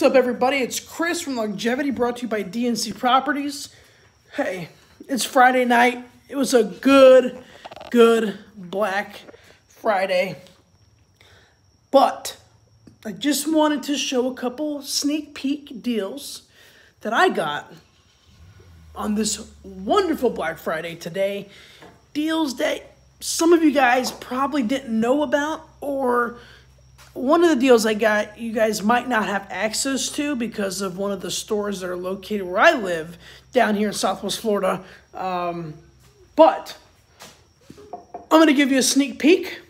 What's up, everybody? It's Chris from Longevity, brought to you by DNC Properties. Hey, it's Friday night. It was a good, good Black Friday. But I just wanted to show a couple sneak peek deals that I got on this wonderful Black Friday today. Deals that some of you guys probably didn't know about or one of the deals I got, you guys might not have access to because of one of the stores that are located where I live down here in Southwest Florida. Um, but I'm going to give you a sneak peek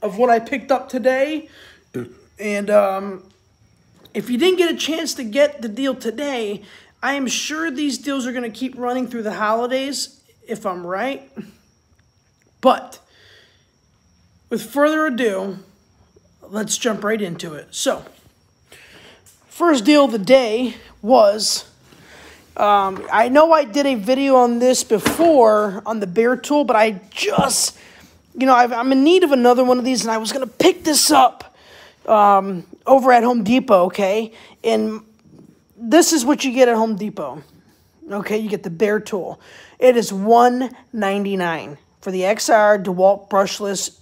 of what I picked up today. And um, if you didn't get a chance to get the deal today, I am sure these deals are going to keep running through the holidays, if I'm right. But with further ado, let's jump right into it. So, first deal of the day was um, I know I did a video on this before on the bare tool, but I just, you know, i am in need of another one of these, and I was going to pick this up um, over at Home Depot, okay? And this is what you get at Home Depot. Okay, you get the bare tool. It is 199 for the XR DeWalt brushless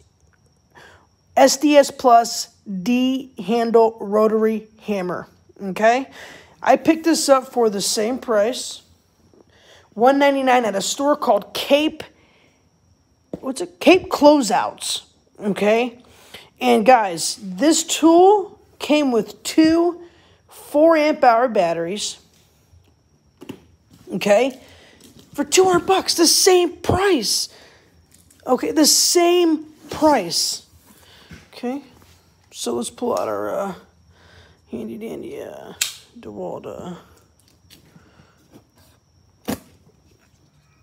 SDS Plus D handle rotary hammer. Okay, I picked this up for the same price, one ninety nine at a store called Cape. What's it? Cape Closeouts. Okay, and guys, this tool came with two four amp hour batteries. Okay, for two hundred bucks, the same price. Okay, the same price. Okay, so let's pull out our uh, handy dandy uh, DeWalt.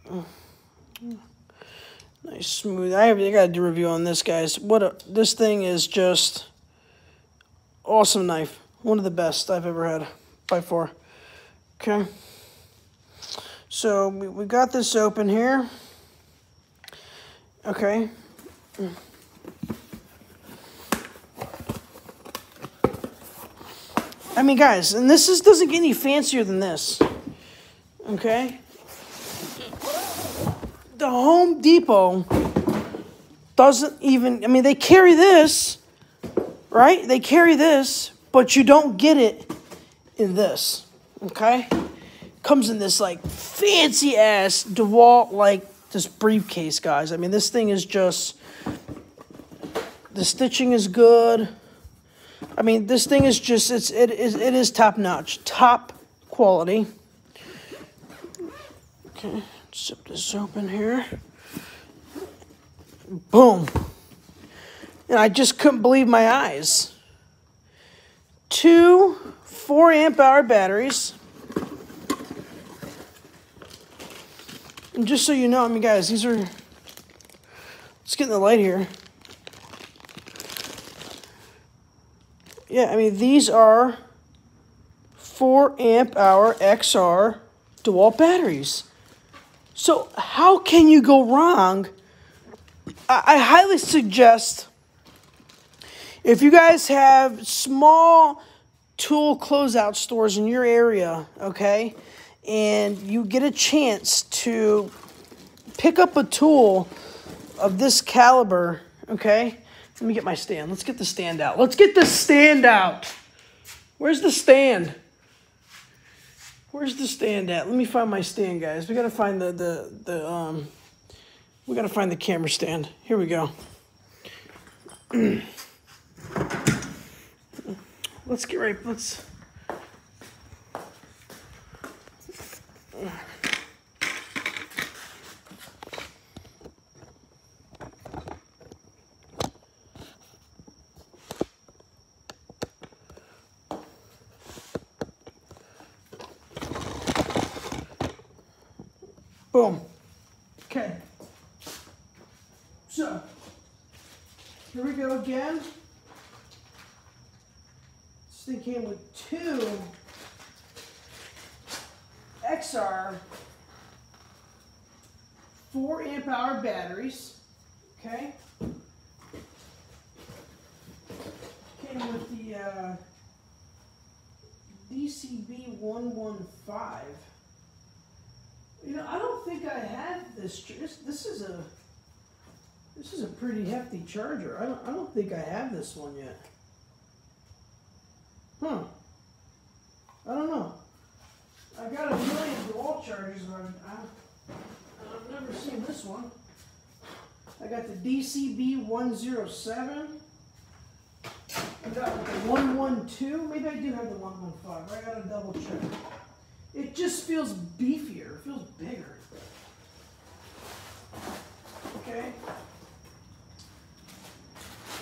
Uh, nice smooth. I, I got to do a review on this, guys. What a, this thing is just awesome knife. One of the best I've ever had by far. Okay. So we, we got this open here. Okay. I mean, guys, and this is, doesn't get any fancier than this. Okay? The Home Depot doesn't even, I mean, they carry this, right? They carry this, but you don't get it in this. Okay? Comes in this, like, fancy ass DeWalt, like, this briefcase, guys. I mean, this thing is just, the stitching is good. I mean, this thing is just, it's, it is, it is top notch, top quality. Okay, zip this open here. Boom. And I just couldn't believe my eyes. Two four amp hour batteries. And just so you know, I mean, guys, these are, let's get in the light here. Yeah, I mean, these are 4 amp hour XR DeWalt batteries. So how can you go wrong? I, I highly suggest if you guys have small tool closeout stores in your area, okay, and you get a chance to pick up a tool of this caliber, okay, let me get my stand. Let's get the stand out. Let's get the stand out. Where's the stand? Where's the stand at? Let me find my stand, guys. We gotta find the the the um. We gotta find the camera stand. Here we go. let's get right. Let's. Boom. Okay. So, here we go again. This thing came with two XR 4 amp hour batteries. Okay. Came with the uh, DCB one one five. You know, I don't think I have this. This, this is a this is a pretty hefty charger. I don't I don't think I have this one yet. Huh. I don't know. I've got a million wall chargers, but I, I've never seen this one. I got the DCB 107. I got the 112. Maybe I do have the 115. I gotta double check. It just feels beefier. It feels bigger. Okay.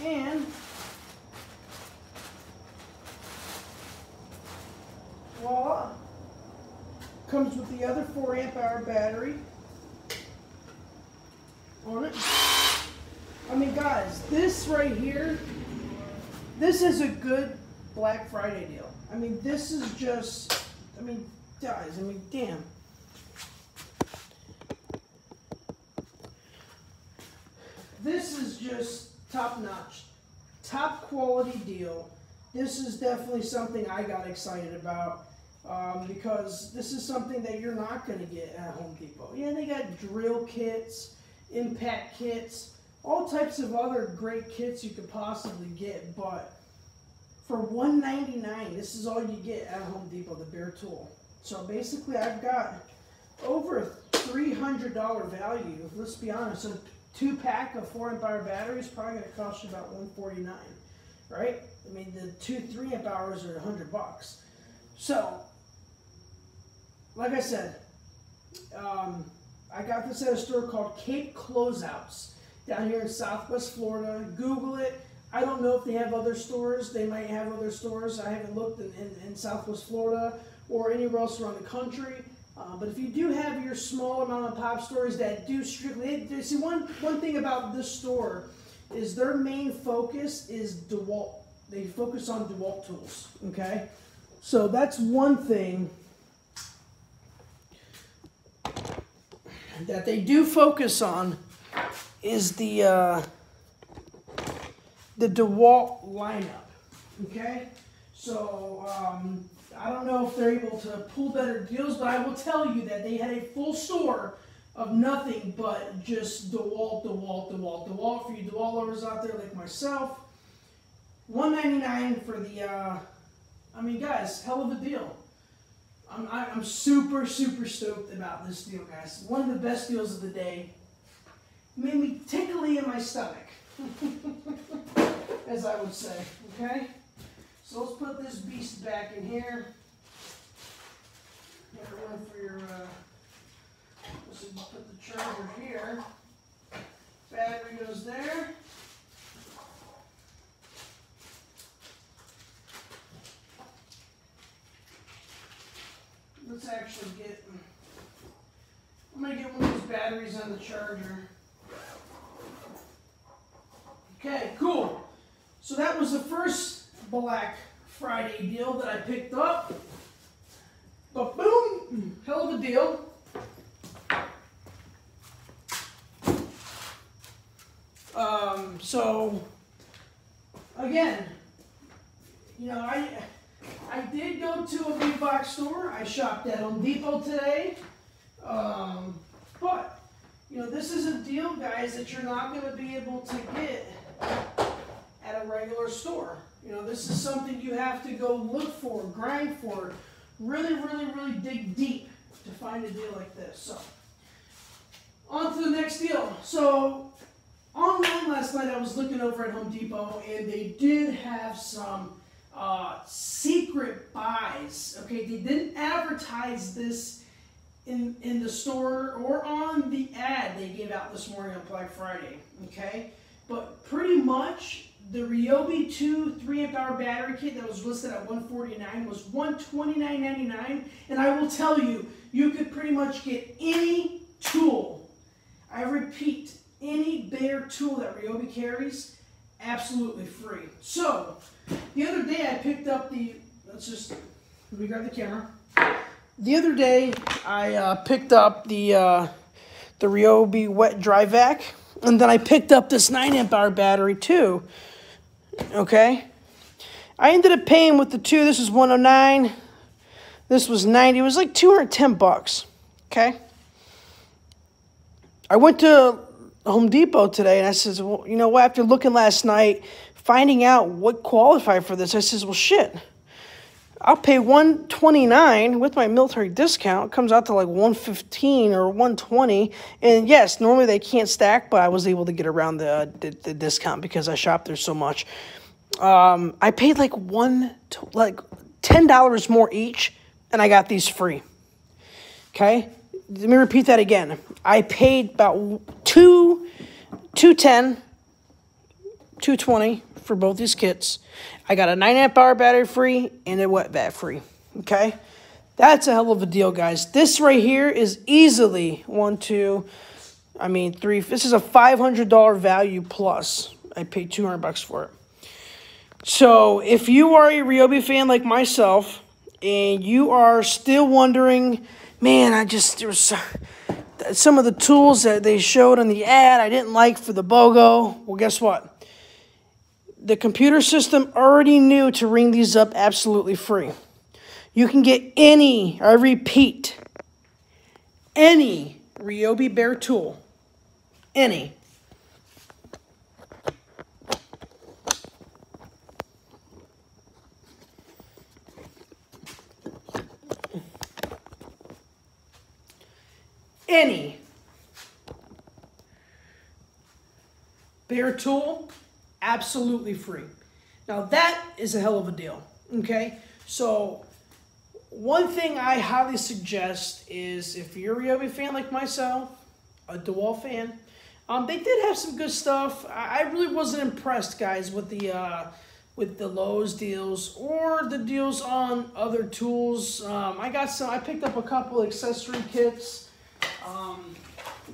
And voila. Comes with the other 4 amp hour battery on it. I mean, guys, this right here, this is a good Black Friday deal. I mean, this is just, I mean, guys, I mean, damn. This is just top notch, top quality deal. This is definitely something I got excited about um, because this is something that you're not going to get at Home Depot. Yeah, they got drill kits, impact kits, all types of other great kits you could possibly get, but for 199, this is all you get at Home Depot, the bare tool. So basically, I've got over a $300 value. Let's be honest, a two pack of four amp hour batteries probably to cost you about 149 right? I mean, the two three amp hours are 100 bucks. So, like I said, um, I got this at a store called Cape Closeouts down here in Southwest Florida. Google it. I don't know if they have other stores. They might have other stores. I haven't looked in, in, in Southwest Florida or anywhere else around the country. Uh, but if you do have your small amount of pop stores that do strictly, they, see one one thing about this store is their main focus is DeWalt. They focus on DeWalt tools. Okay, so that's one thing that they do focus on is the uh, the DeWalt lineup. Okay, so um, I don't know if they're able to pull better deals, but I will tell you that they had a full store of nothing but just DeWalt, DeWalt, DeWalt, DeWalt for you DeWalt lovers out there like myself. 199 for the, uh, I mean, guys, hell of a deal. I'm, I'm super, super stoked about this deal, guys. One of the best deals of the day. Made me tickly in my stomach, as I would say, okay? So let's put this beast back in here. Get one for your, uh, let's put the charger here. Battery goes there. let's actually get, I'm to get one of these batteries on the charger. Okay, cool. So that was the first Black Friday deal that I picked up. But boom, hell of a deal. Um, so, again, you know, I I did go to a big box store. I shopped at Home Depot today. Um, but, you know, this is a deal, guys, that you're not going to be able to get at a regular store. You know, this is something you have to go look for, grind for, really, really, really dig deep to find a deal like this. So, on to the next deal. So, online last night I was looking over at Home Depot and they did have some uh, secret buys. Okay, they didn't advertise this in, in the store or on the ad they gave out this morning on Black Friday. Okay, but pretty much the Ryobi 2 3 amp hour battery kit that was listed at 149 was 129.99 and I will tell you you could pretty much get any tool I repeat any bare tool that Ryobi carries absolutely free so the other day I picked up the, let's just, let me grab the camera. The other day I uh, picked up the, uh, the Ryobi wet dry vac. And then I picked up this 9 amp hour battery too. Okay. I ended up paying with the two, this is 109 This was 90. It was like 210 bucks. Okay. I went to Home Depot today and I says, well, you know what? After looking last night, finding out what qualified for this, I says, well, shit. I'll pay 129 with my military discount. It comes out to like 115 or 120. And yes, normally they can't stack, but I was able to get around the, the, the discount because I shop there so much. Um, I paid like one, like $10 more each, and I got these free. Okay? Let me repeat that again. I paid about two, 210, 220 for both these kits. I got a 9 amp hour battery free and a wet vac free. Okay? That's a hell of a deal, guys. This right here is easily one, two, I mean, three. This is a $500 value plus. I paid 200 bucks for it. So if you are a Ryobi fan like myself and you are still wondering, man, I just, there was some of the tools that they showed on the ad I didn't like for the BOGO. Well, guess what? The computer system already knew to ring these up absolutely free. You can get any, I repeat, any Ryobi Bare tool, any, any bare tool absolutely free. Now that is a hell of a deal. Okay, so one thing I highly suggest is if you're a Ryobi fan like myself, a DeWalt fan, um, they did have some good stuff. I, really wasn't impressed, guys, with the uh, with the Lowe's deals or the deals on other tools. Um, I got some. I picked up a couple accessory kits. Um,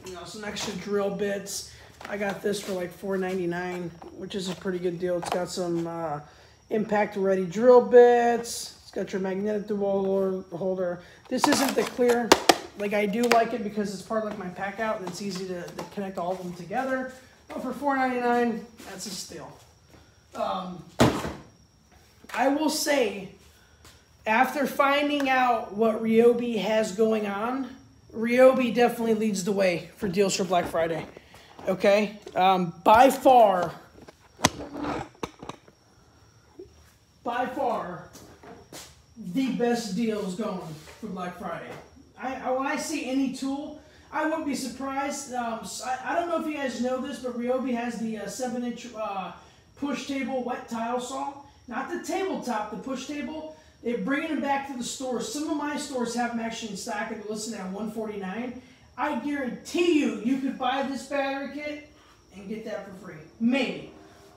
you know, some extra drill bits. I got this for like $4.99, which is a pretty good deal. It's got some uh, impact-ready drill bits. It's got your magnetic dual holder. This isn't the clear. Like, I do like it because it's part of like my pack out and it's easy to, to connect all of them together. But for $4.99, that's a steal. Um, I will say, after finding out what Ryobi has going on, Ryobi definitely leads the way for deals for Black Friday. Okay? Um, by far, by far, the best deals going for Black Friday. I, when I see any tool, I wouldn't be surprised. Um, I, I, don't know if you guys know this, but Ryobi has the uh, 7-inch uh, push table wet tile saw. Not the tabletop, the push table. They're bringing them back to the stores. Some of my stores have them actually in stock they're listed at 149 I guarantee you, you could buy this battery kit and get that for free. Maybe.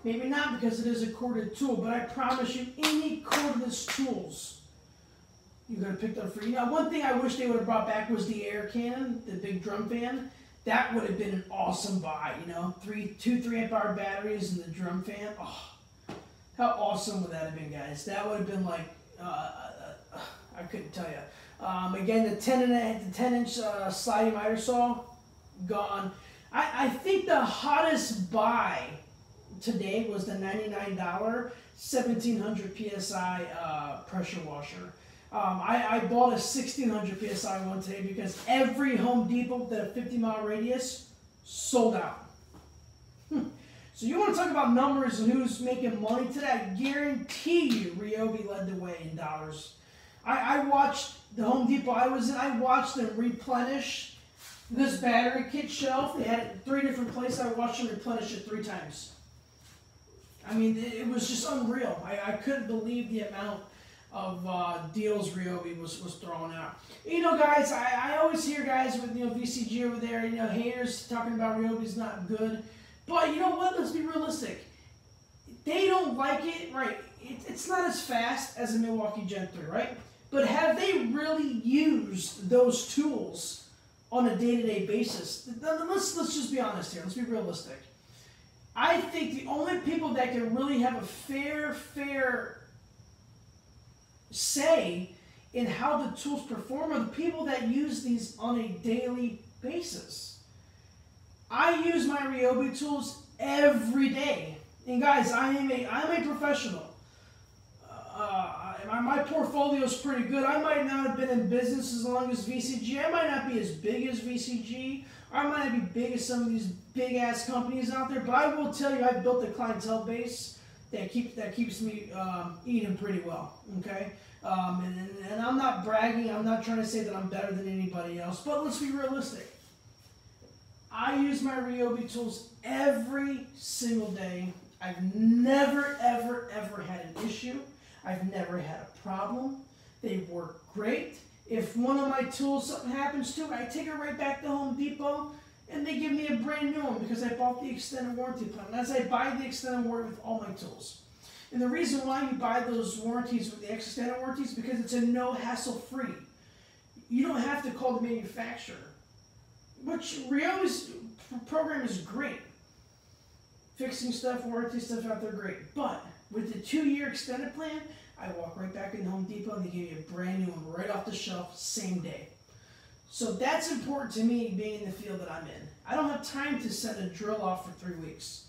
Maybe not because it is a corded tool, but I promise you, any cordless tools, you're going to pick up free. Now, one thing I wish they would have brought back was the air cannon, the big drum fan. That would have been an awesome buy, you know, three, two, three amp hour batteries and the drum fan. Oh, how awesome would that have been, guys? That would have been like uh, uh, uh, I couldn't tell you. Um, again, the 10 and the 10 inch uh, sliding miter saw gone. I, I think the hottest buy today was the $99 1700 psi uh, pressure washer. Um, I, I, bought a 1600 psi one today because every Home Depot that a 50 mile radius sold out. Hmm. So you want to talk about numbers and who's making money today? I guarantee you Ryobi led the way in dollars. I, I watched the Home Depot I was in, I watched them replenish this battery kit shelf. They had it three different places. I watched them replenish it three times. I mean, it, was just unreal. I, I couldn't believe the amount of uh, deals Ryobi was, was throwing out. You know, guys, I, I always hear guys with, you know, VCG over there, you know, haters talking about Ryobi's not good. But you know what? Let's be realistic. They don't like it, right? It, it's not as fast as a Milwaukee Gen 3, right? But have they really used those tools on a day-to-day basis? Let's let's just be honest here. Let's be realistic. I think the only people that can really have a fair fair say in how the tools perform are the people that use these on a daily basis. I use my Ryobi tools every day. And guys, I am a I'm a professional. Uh, my, my portfolio is pretty good. I might not have been in business as long as VCG. I might not be as big as VCG. I might not be big as some of these big ass companies out there, but I will tell you, I've built a clientele base that keeps that keeps me um, eating pretty well. Okay, um, and, and, and I'm not bragging. I'm not trying to say that I'm better than anybody else, but let's be realistic. I use my Ryobi tools every single day. I've never, ever, ever had an issue. I've never had a problem. They work great. If one of my tools, something happens to it, I take it right back to Home Depot and they give me a brand new one because I bought the extended warranty plan. And as I buy the extended warranty with all my tools. And the reason why you buy those warranties with the extended warranties because it's a no hassle free. You don't have to call the manufacturer. Which Ryobi's program is great. Fixing stuff, warranty stuff out there, great. But with the two-year extended plan, I walk right back in Home Depot and they give you a brand new one right off the shelf, same day. So that's important to me being in the field that I'm in. I don't have time to set a drill off for three weeks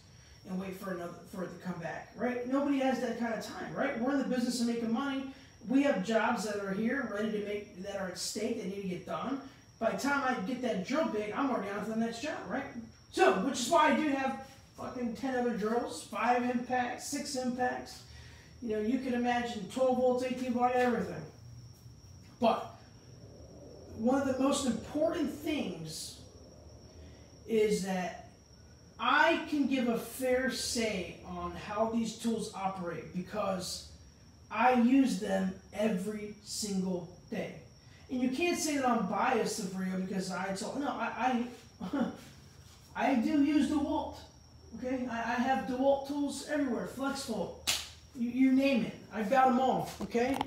and wait for another for it to come back, right? Nobody has that kind of time, right? We're in the business of making money. We have jobs that are here, ready to make that are at stake that need to get done. By the time I get that drill big, I'm already on to the next job, right? So, which is why I do have fucking 10 other drills, 5 impacts, 6 impacts. You know, you can imagine 12 volts, 18 volt, everything. But one of the most important things is that I can give a fair say on how these tools operate because I use them every single day. And you can't say that I'm biased of Rio because I told no, I I, I do use DeWalt. Okay, I, I have DeWalt tools everywhere, FlexVolt, you, you name it. I've got them all. Okay,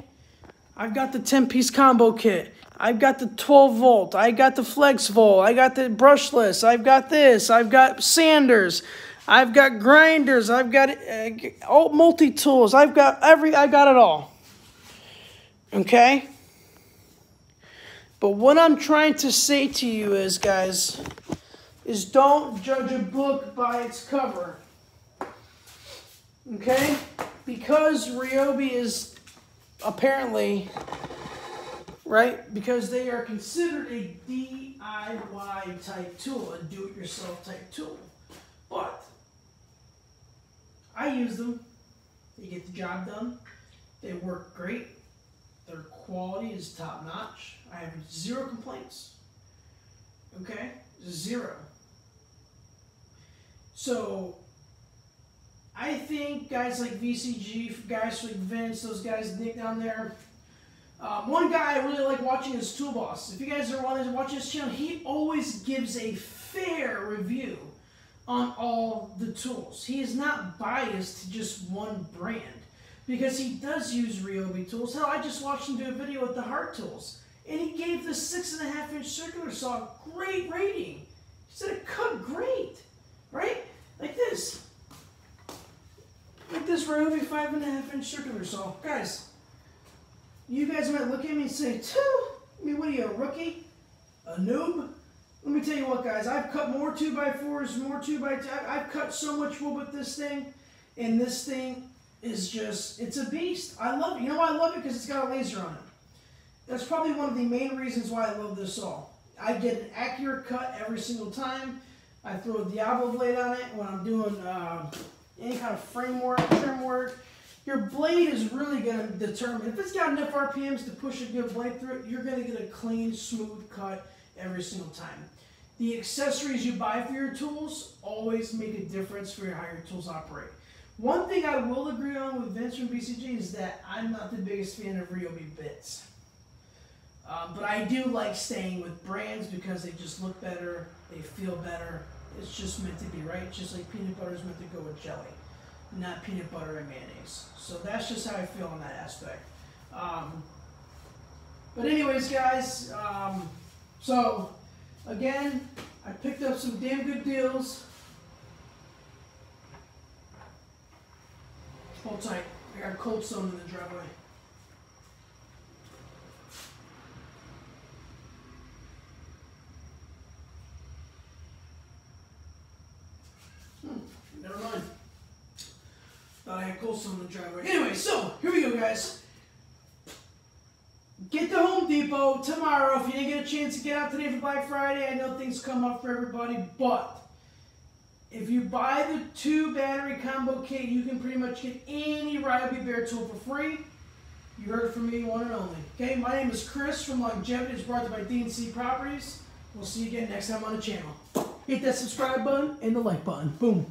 I've got the 10 piece combo kit. I've got the 12 volt. I got the FlexVolt. I got the brushless. I've got this. I've got sanders. I've got grinders. I've got uh, multi tools. I've got every. I got it all. Okay. But what I'm trying to say to you is, guys, is don't judge a book by its cover. Okay? Because Ryobi is apparently, right? Because they are considered a DIY type tool, a do it yourself type tool. But I use them. They get the job done. They work great. Their quality is top notch. I have zero complaints. Okay? Zero. So, I think guys like VCG, guys like Vince, those guys Nick down there. Um, one guy I really like watching is Toolboss. If you guys are watching his channel, he always gives a fair review on all the tools. He is not biased to just one brand because he does use Ryobi tools. Hell, I just watched him do a video with the Hart tools, and he gave the six and a half inch circular saw a great rating. He said it cut great, right? Like this. Like this Ryobi five and a half inch circular saw. Guys, you guys might look at me and say, I mean, what are you, a rookie? A noob? Let me tell you what, guys. I've cut more 2x4s, more two by. I've cut so much wood with this thing, and this thing is just, it's a beast. I love it. You know why I love it? Because it's got a laser on it. That's probably one of the main reasons why I love this saw. I get an accurate cut every single time. I throw a Diablo blade on it when I'm doing uh, any kind of framework, trim work. Your blade is really going to determine, if it's got enough RPMs to push a good blade through it, you're going to get a clean, smooth cut every single time. The accessories you buy for your tools always make a difference for how your tools operate. One thing I will agree on with Vince from VCG is that I'm not the biggest fan of Ryobi bits. Um, but I do like staying with brands because they just look better, they feel better. It's just meant to be, right? Just like peanut butter is meant to go with jelly, not peanut butter and mayonnaise. So that's just how I feel on that aspect. Um, but anyways, guys, um, so again, I picked up some damn good deals. Hold tight. I got a cold stone in the driveway. Hmm, never mind. Stone in the driveway. Anyway, so here we go, guys. Get to Home Depot tomorrow. If you didn't get a chance to get out today for Black Friday, I know things come up for everybody, but if you buy the two battery combo kit, you can pretty much get any Ryobi Bare tool for free. You heard it from me, one and only. Okay, my name is Chris from Longevity. It's brought to you by DNC Properties. We'll see you again next time on the channel. Hit that subscribe button and the like button. Boom.